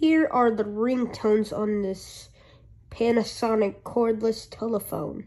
Here are the ringtones on this Panasonic cordless telephone.